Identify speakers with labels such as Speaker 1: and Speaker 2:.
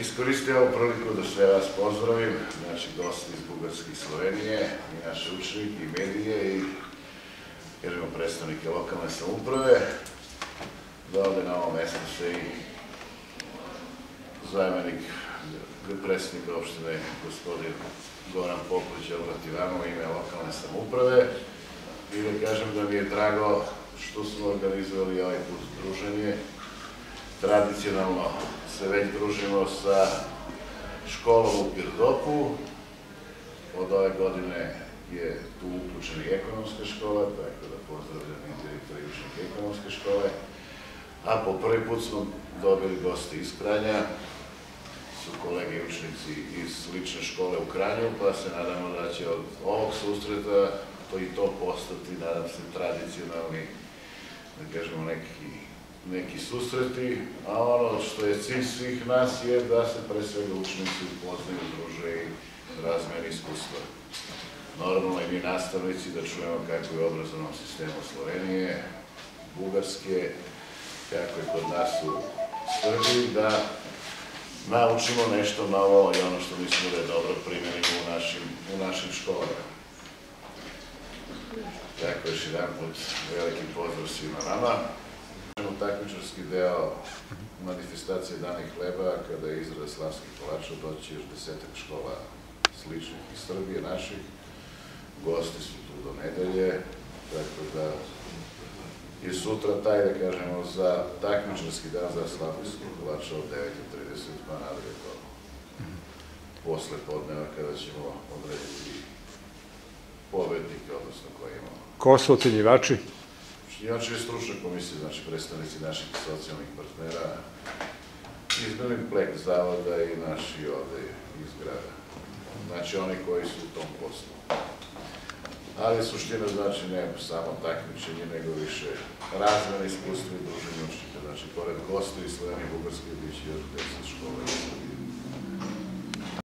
Speaker 1: Iskoristio ovu priliku da sve vas pozdravim, znači gosti iz Bugarske i Slovenije, i naše učenike, i medije, i kažemo predstavnike lokalne samouprave, da ovde na ovom mestu se i zamenik predsjednika opštine, gospodin Goran Popović, Elbrat Ivanov, ime lokalne samouprave, i da kažem da mi je drago što smo organizovali ovaj put druženje, tradicionalno se već družimo sa školom u Pirdopu. Od ove godine je tu uključena i ekonomska škola, tako da pozdravljam i direktor i učenik ekonomske škole. A po prvi put smo dobili goste iz Kranja, su kolege i učenici iz slične škole u Kranju, pa se nadamo da će od ovog susreta to i to postati, nadam se, tradicionalni, da kažemo, neki neki susreti, a ono što je cilj svih nas je da se pre svega učenici upoznaju, druže i razmeni iskustva. Normalno i mi nastavnici da čujemo kako je obrazovnom sistemu Slovenije, Bugarske, kako je kod nas u Srbiji, da naučimo nešto novo i ono što mislimo da je dobro primjenimo u našim, u našim školama. Tako još jedan put veliki pozdrav svima vama takmičarski deo manifestacije Danih hleba, kada je izrada slavskih kolača, doći još desetak škola sličnih iz Srbije, naših. Gosti su tu do nedelje, tako da je sutra taj, da kažemo, za takmičarski dan za slavskih kolača od 9.30, pa nadalje to posle podneva kada ćemo odrediti pobednike, odnosno koje imamo.
Speaker 2: Ko su ocenjivači?
Speaker 1: Inače je stručna komisija, znači predstavnici naših socijalnih partnera, izmeni plek zavoda i naši ovde iz grada. Znači oni koji su u tom poslu. Ali suština znači ne samo takmičenje, nego više razmene iskustva i druženje učenika. Znači, pored gosti i Slovenije Bugarske, bit će još 10 škola i